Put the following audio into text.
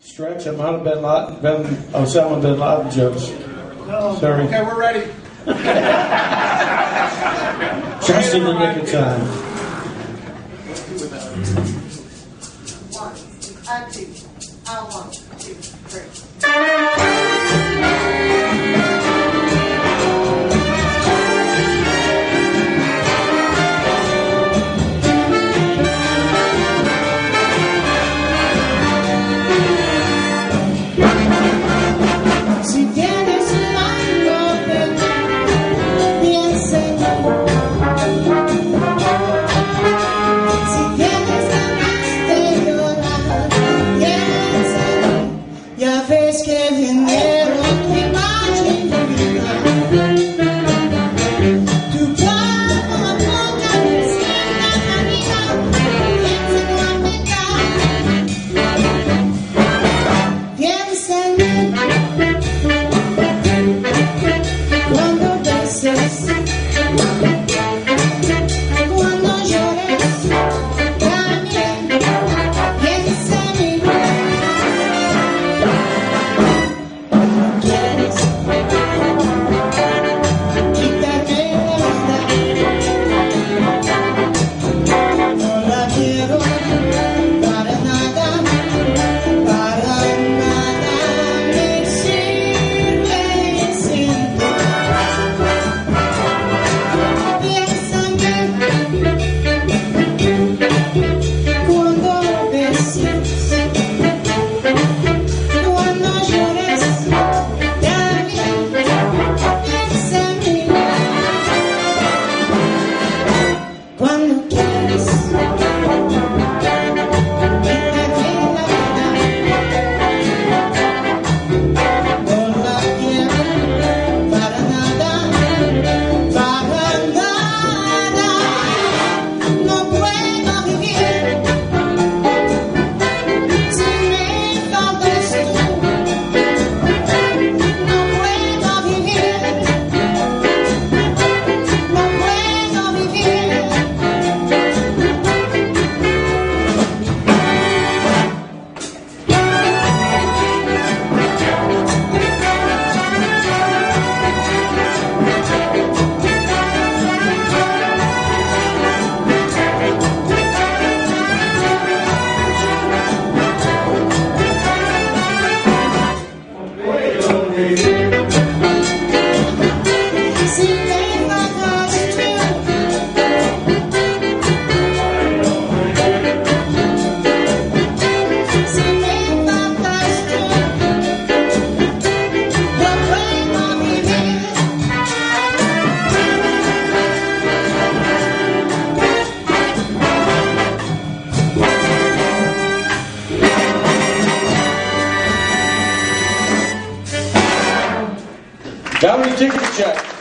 Stretch, it might have been like bin, Osama bin Laden jokes. No, Sorry. Okay, we're ready. Just in the nick of time. One. Valerie, Tichacek.